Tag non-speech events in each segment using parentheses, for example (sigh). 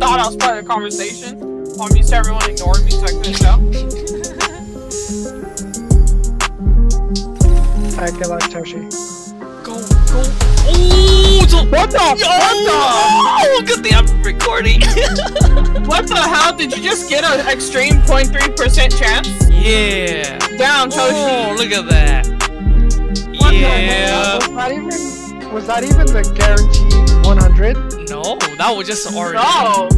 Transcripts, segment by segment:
conversation. While I'm used to everyone ignoring me, so I couldn't tell. Alright, good luck, Toshi. Go, go. Oh, so- What the? Oh, look at the I'm recording. (laughs) What the hell? Did you just get an extreme 0.3% chance? yeah. Down, Oh, Toshi. look at that. What the Yeah. Was that even? Was that even the guaranteed 100? No, that was just orange. No!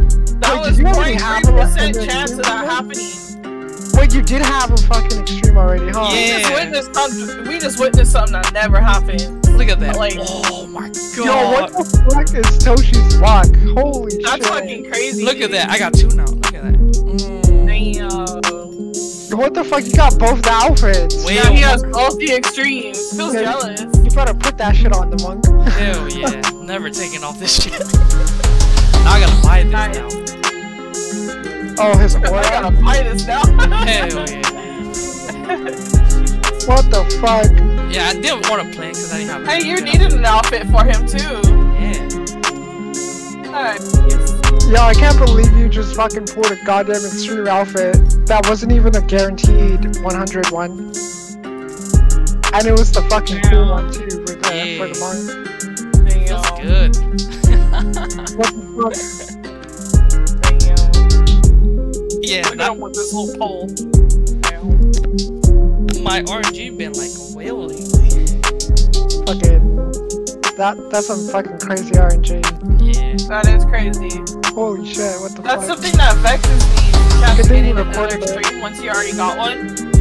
That Wait, was did you already have a 0.3% chance of that happening. Wait, you did have a fucking extreme already, huh? We Yeah. just witnessed something. We just witnessed something that never happened. Look at that. Like- oh my god. Yo, what the fuck is Toshi's luck? Holy That's shit. That's fucking crazy. Look at that. I got two now. Look at that. Mm. Damn. What the fuck? You got both the outfits. Wait. Yeah, he has both the extremes. Feels Yeah. jealous. You better put that shit on the monk. Hell yeah. (laughs) Never taking off this shit. Now I gotta buy this now. Oh, his (laughs) I aura. gotta buy this now. Hell yeah. (laughs) What the fuck? Yeah, I didn't want to plan because I didn't have. hey, you needed an outfit for him too. Yeah. Alright. yes. Yo, I can't believe you just fucking pulled a goddamn extreme outfit. That wasn't even a guaranteed 100 one. And it was the fucking cool one too for the, Yeah. for the monk. Feels Damn. good. With this little pole. my RNG been like whale lately. fuck? Fucking. That, that's some fucking crazy RNG. Yeah. That is crazy. Holy shit, what the fuck? That's something that vexes me. Just getting another recording extreme once you already got one.